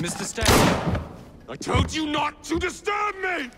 Mr. Stanley. I told you not to disturb me!